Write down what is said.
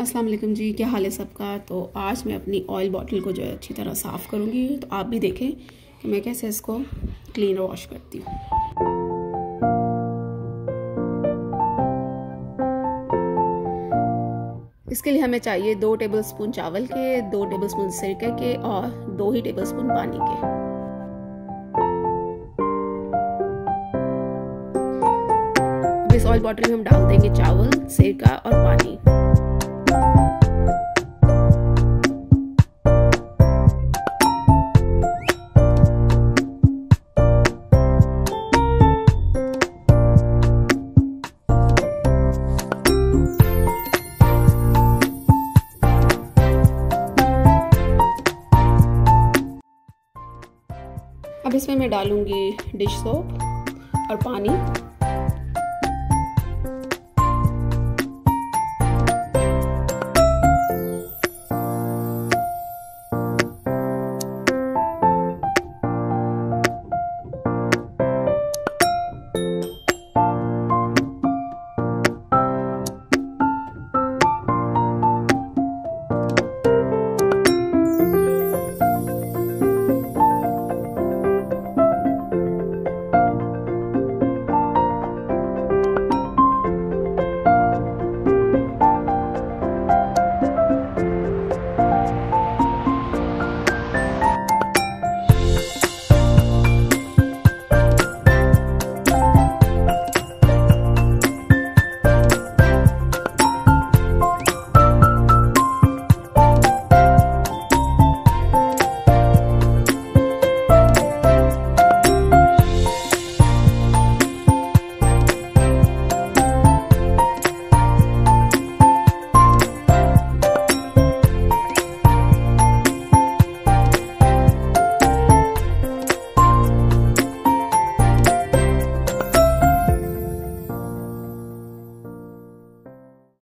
अस्सलाम वालेकुम जी, क्या हाल है सबका? तो आज मैं अपनी ऑयल बॉटल को जो है अच्छी तरह साफ़ करूँगी। तो आप भी देखें कि मैं कैसे इसको क्लीन वॉश करती हूँ। इसके लिए हमें चाहिए दो टेबल स्पून चावल के, दो टेबल स्पून सिरके के और दो ही टेबल स्पून पानी के। इस ऑयल बॉटल में हम डाल देंगे चावल, सिरका और पानी। अब इसमें मैं डालूँगी डिश सोप और पानी।